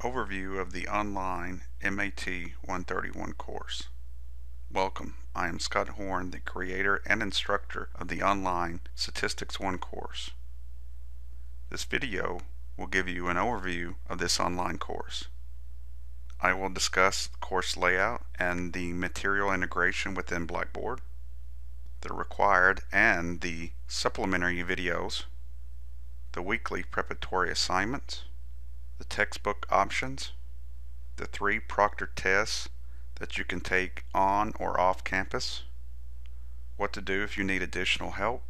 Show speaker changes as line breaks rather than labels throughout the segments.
Overview of the online MAT 131 course. Welcome, I am Scott Horn, the creator and instructor of the online Statistics 1 course. This video will give you an overview of this online course. I will discuss the course layout and the material integration within Blackboard, the required and the supplementary videos, the weekly preparatory assignments, the textbook options, the three proctor tests that you can take on or off campus, what to do if you need additional help,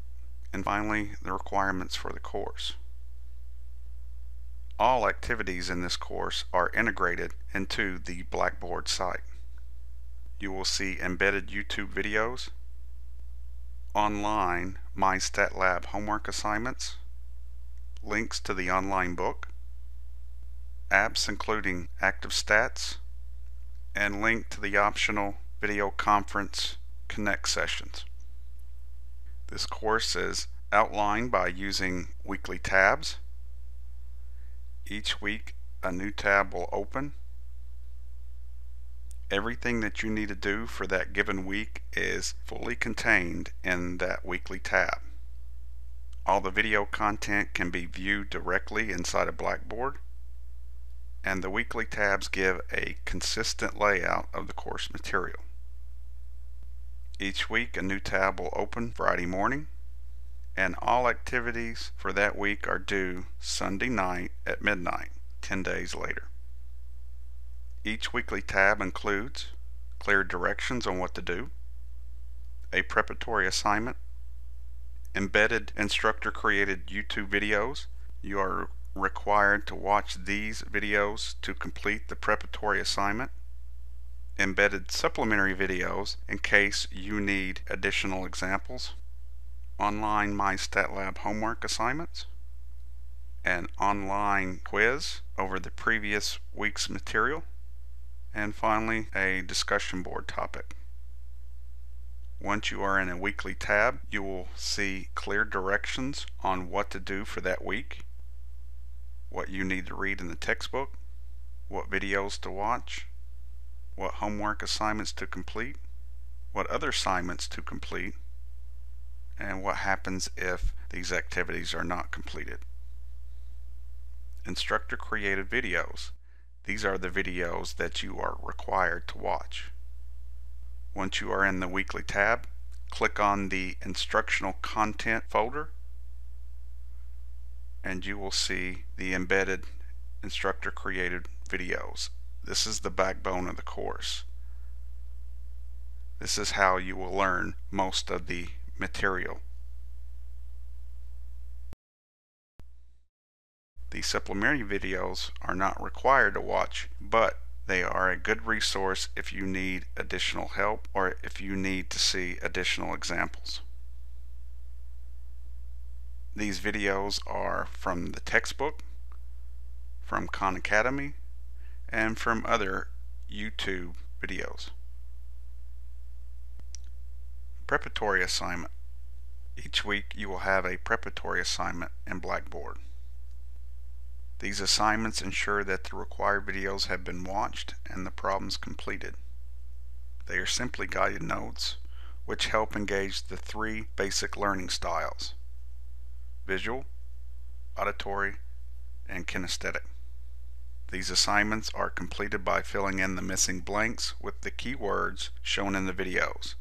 and finally the requirements for the course. All activities in this course are integrated into the Blackboard site. You will see embedded YouTube videos, online MyStatLab homework assignments, links to the online book, apps including ActivStats, and link to the optional video conference connect sessions. This course is outlined by using weekly tabs. Each week a new tab will open. Everything that you need to do for that given week is fully contained in that weekly tab. All the video content can be viewed directly inside of Blackboard and the weekly tabs give a consistent layout of the course material. Each week a new tab will open Friday morning and all activities for that week are due Sunday night at midnight, 10 days later. Each weekly tab includes clear directions on what to do, a preparatory assignment, embedded instructor created YouTube videos. You are required to watch these videos to complete the preparatory assignment, embedded supplementary videos in case you need additional examples, online MyStatLab homework assignments, an online quiz over the previous week's material, and finally a discussion board topic. Once you are in a weekly tab, you will see clear directions on what to do for that week what you need to read in the textbook, what videos to watch, what homework assignments to complete, what other assignments to complete, and what happens if these activities are not completed. Instructor created videos. These are the videos that you are required to watch. Once you are in the weekly tab, click on the instructional content folder and you will see the embedded instructor created videos. This is the backbone of the course. This is how you will learn most of the material. The supplementary videos are not required to watch, but they are a good resource if you need additional help or if you need to see additional examples. These videos are from the textbook, from Khan Academy, and from other YouTube videos. Preparatory assignment. Each week you will have a preparatory assignment in Blackboard. These assignments ensure that the required videos have been watched and the problems completed. They are simply guided notes which help engage the three basic learning styles visual, auditory, and kinesthetic. These assignments are completed by filling in the missing blanks with the keywords shown in the videos.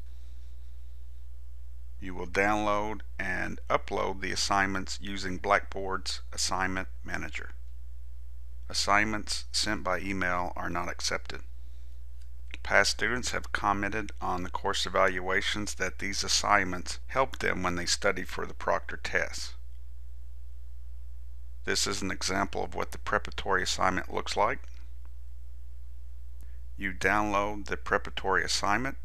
You will download and upload the assignments using Blackboard's Assignment Manager. Assignments sent by email are not accepted. Past students have commented on the course evaluations that these assignments helped them when they studied for the proctor tests. This is an example of what the preparatory assignment looks like. You download the preparatory assignment,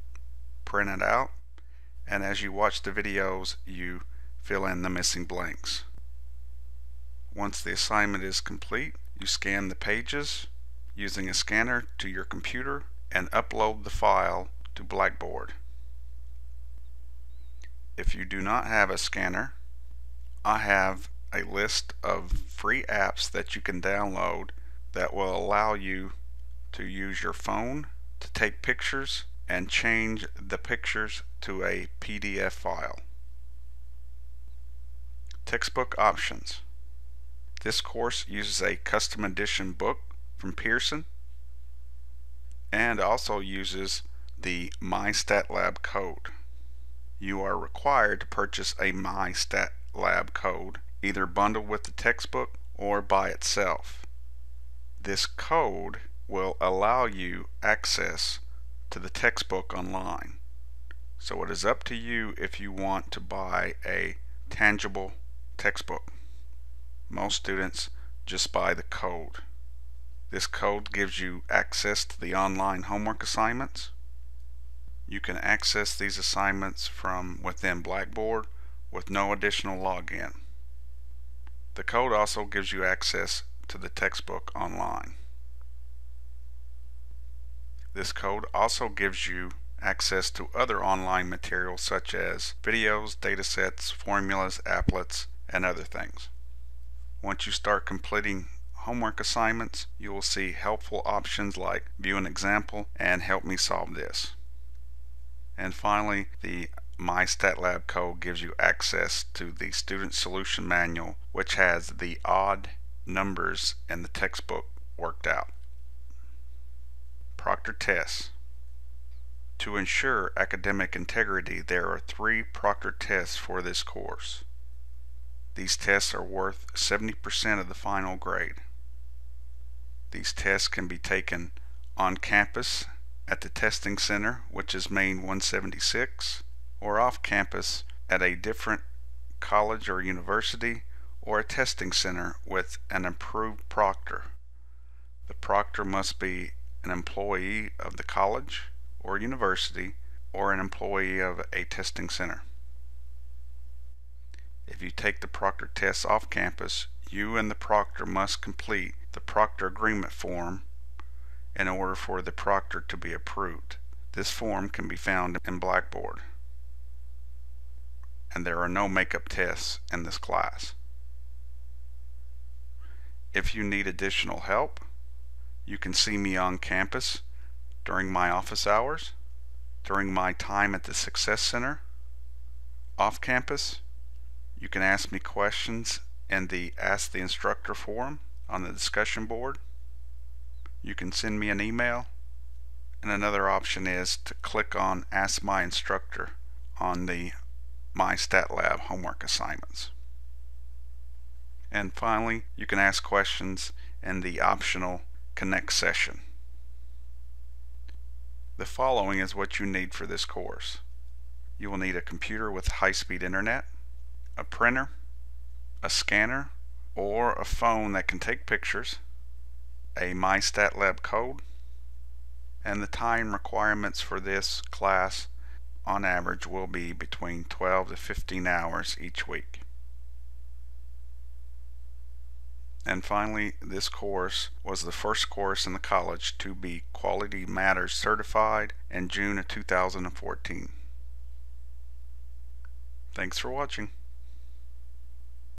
print it out, and as you watch the videos, you fill in the missing blanks. Once the assignment is complete, you scan the pages using a scanner to your computer and upload the file to Blackboard. If you do not have a scanner, I have a list of free apps that you can download that will allow you to use your phone to take pictures and change the pictures to a PDF file. Textbook options. This course uses a custom edition book from Pearson and also uses the MyStatLab code. You are required to purchase a MyStatLab code either bundled with the textbook or by itself. This code will allow you access to the textbook online. So it is up to you if you want to buy a tangible textbook. Most students just buy the code. This code gives you access to the online homework assignments. You can access these assignments from within Blackboard with no additional login. The code also gives you access to the textbook online. This code also gives you access to other online materials such as videos, datasets, formulas, applets, and other things. Once you start completing homework assignments, you will see helpful options like view an example and help me solve this. And finally, the MyStatLab code gives you access to the student solution manual which has the odd numbers in the textbook worked out. Proctor tests. To ensure academic integrity, there are three proctor tests for this course. These tests are worth 70% of the final grade. These tests can be taken on campus at the testing center, which is Main 176, or off campus at a different college or university, or a testing center with an approved proctor. The proctor must be an employee of the college or university or an employee of a testing center. If you take the proctor tests off campus, you and the proctor must complete the proctor agreement form in order for the proctor to be approved. This form can be found in Blackboard. And there are no makeup tests in this class. If you need additional help, you can see me on campus during my office hours, during my time at the Success Center, off campus, you can ask me questions in the Ask the Instructor forum on the discussion board. You can send me an email. And another option is to click on Ask My Instructor on the MyStatLab homework assignments. And finally, you can ask questions in the optional Connect session. The following is what you need for this course. You will need a computer with high-speed internet, a printer, a scanner, or a phone that can take pictures, a MyStatLab code, and the time requirements for this class on average will be between 12 to 15 hours each week. And finally, this course was the first course in the college to be Quality Matters certified in June of 2014. Thanks for watching.